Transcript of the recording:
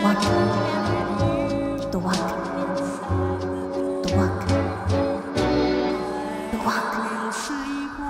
Tuwak. Tuwak. The Tuwak.